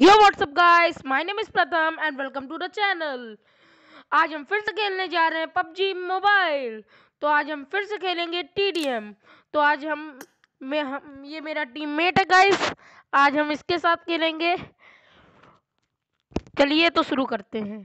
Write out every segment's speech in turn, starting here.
Yo what's up guys my name is Pratham and welcome to the channel आज हम फिर से खेलने जा रहे हैं पबजी मोबाइल। तो आज हम फिर से खेलेंगे टीडीएम तो आज हम, मैं, हम, ये मेरा टीममेट है गाइस आज हम इसके साथ खेलेंगे। चलिए तो शुरू करते हैं।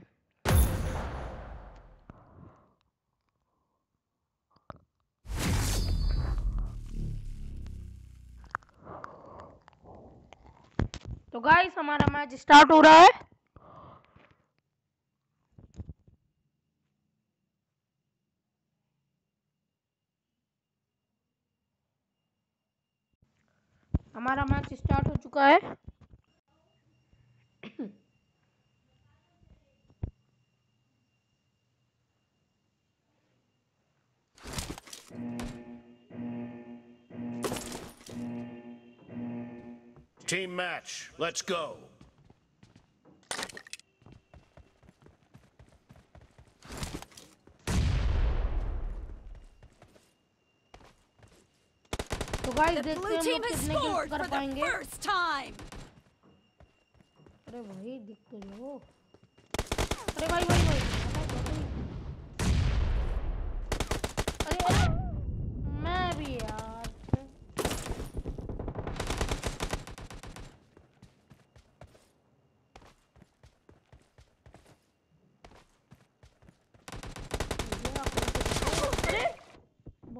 तो गाइस हमारा मैच स्टार्ट हो रहा है। हमारा मैच स्टार्ट हो चुका है। Team match, let's go. तो गाइस The देखते blue हैं हम team लोग has कितने kills scored कर for the पाएंगे first time. अरे भाई दिख तो लो अरे भाई भाई भाई अरे अरे मैं भी यार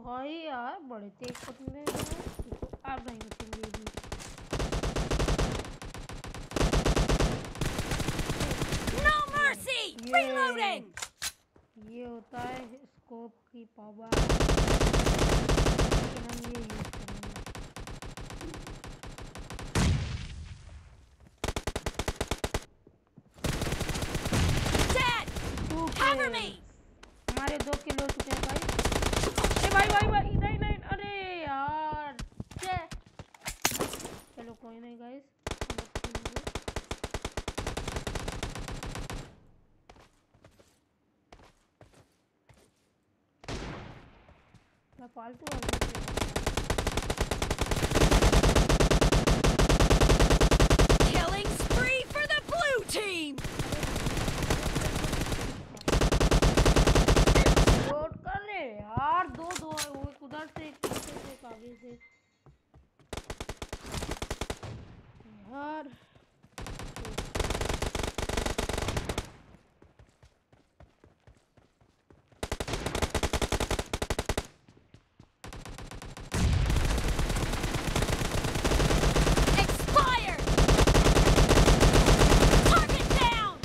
भाई यार बड़े तेज आप नहीं बचेंगे No mercy! Reloading! ये होता है स्कोप की पावर हम ये यूज़ करेंगे। हमारे दो किल चुके हैं भाई भाई भाई नहीं नहीं अरे यार। चलो कोई नहीं गाइस मैं फालतू वाला नहीं खेल रहा। Killing spree for the blue team! Load कर ले यार दो दो है वो एक उधर से एक पीछे से एक आगे से यार down!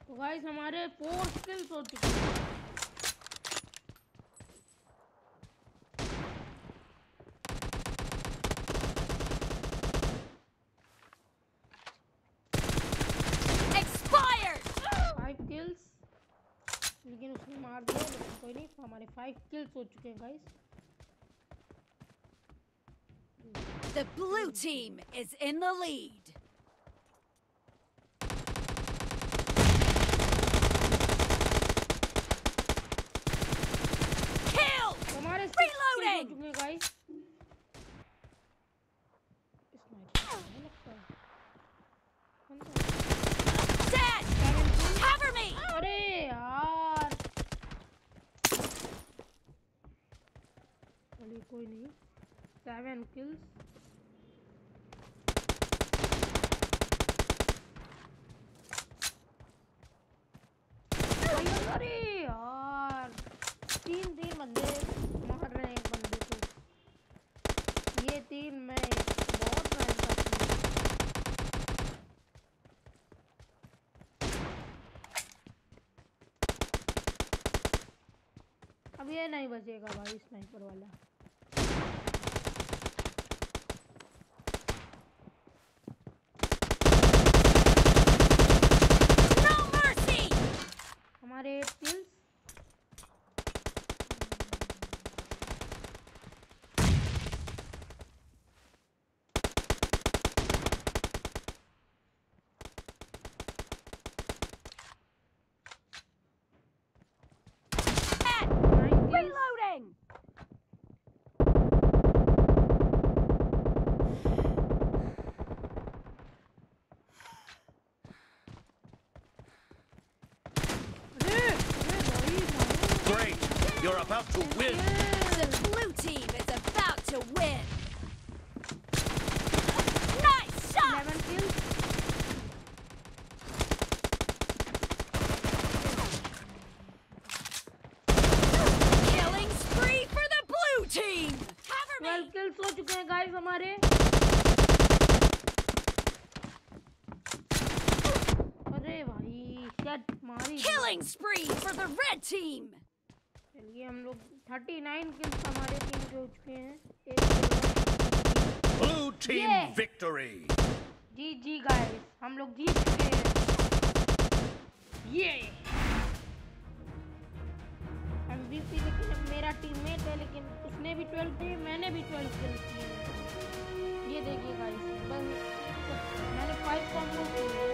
तो गाइस हमारे फोर स्किल्स हो चुके हैं। लेकिन उसने मार दिया लेकिन कोई नहीं हमारे फाइव किल्स हो चुके हैं guys The blue team is in the lead. Kill! तो हमारे six kills हो Reloading! चलिए कोई नहीं। सेवन किल्स अरे यार, तीन तीन बंदे मार रहे हैं बंदे को। ये तीन मैं बहुत अब ये नहीं बचेगा भाई स्नाइपर वाला। are about to win. The blue team is about to win. Nice shot! 11 kills Killing spree for the blue team! Cover 12 me! Kills हो चुके हैं गाइस हमारे अरे भाई शट मारी Killing spree for the red team! चलिए हम लोग 39 किल्स हमारे टीम के हो चुके हैं। team Yeah. victory. जी जी गाइस हम लोग जीत चुके हैं। ये एमवीपी लेकिन मेरा टीममेट है लेकिन उसने भी 12 किए मैंने भी 12 किल्स किए ये देखिए गाइस बस मैंने 5 कॉम्बो किए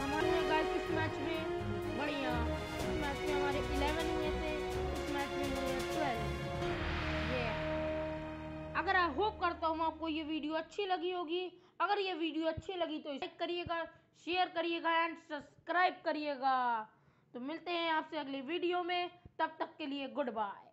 हमारे गाइस इस मैच में बढ़िया। इस मैच में हमारे 11 हुए थे, इस मैच में हुए 12 ये। अगर आई होप करता हूँ आपको ये वीडियो अच्छी लगी होगी। अगर ये वीडियो अच्छी लगी तो लाइक करिएगा, शेयर करिएगा एंड सब्सक्राइब करिएगा। तो मिलते हैं आपसे अगले वीडियो में। तब तक के लिए गुड बाय।